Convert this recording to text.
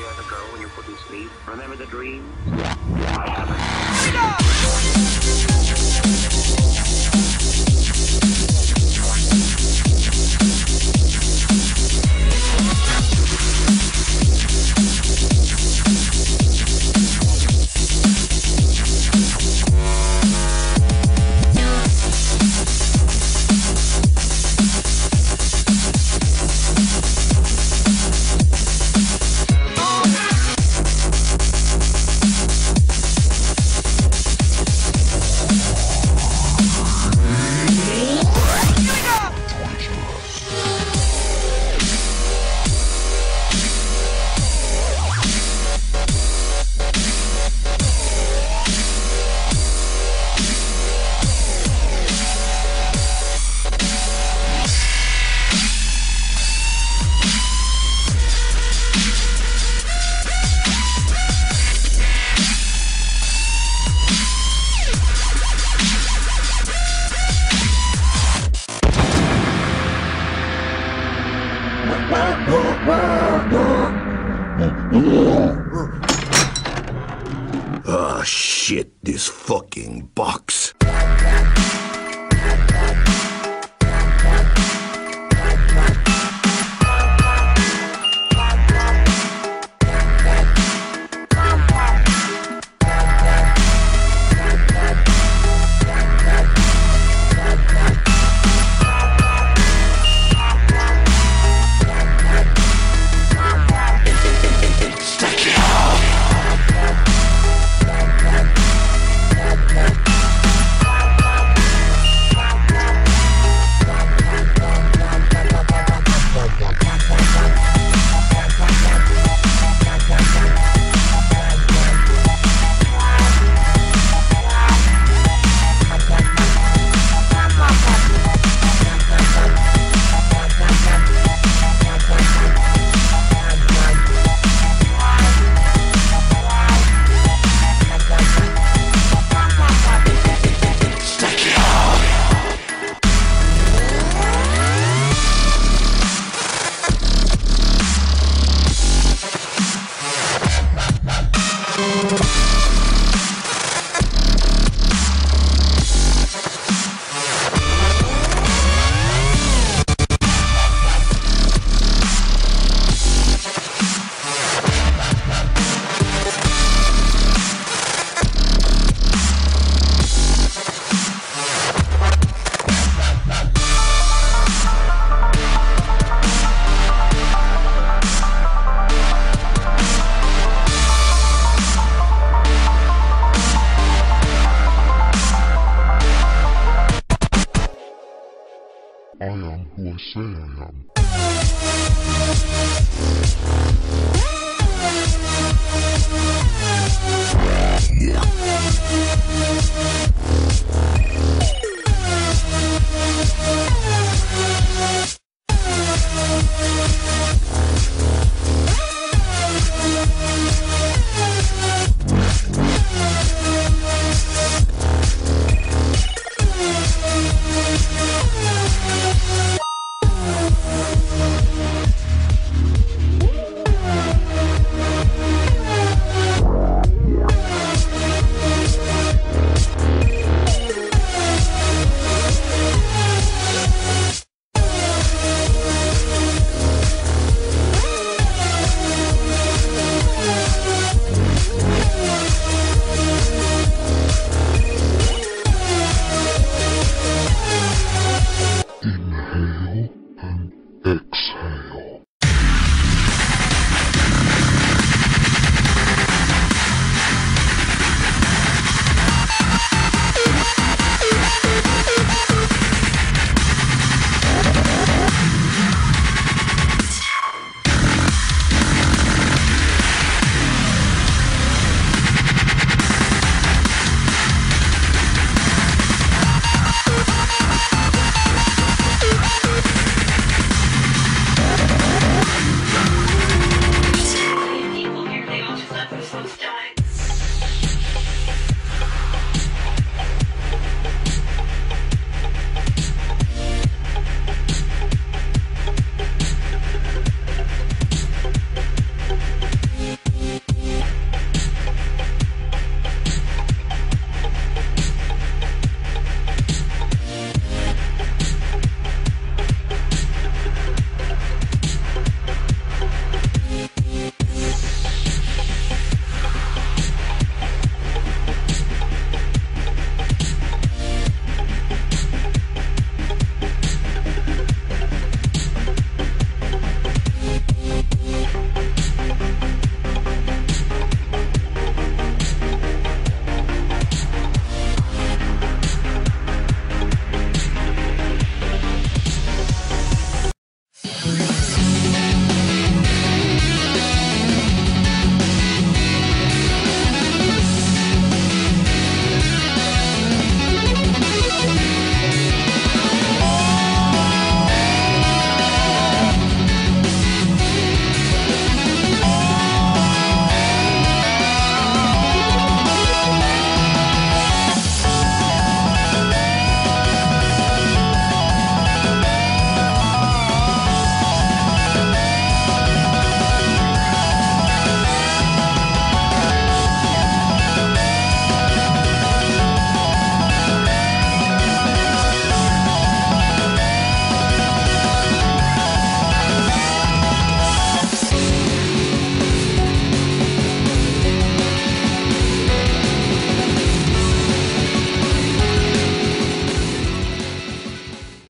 years ago when you couldn't sleep. Remember the dream? I haven't. Shit, this fucking box. I am who I say I am. Yeah.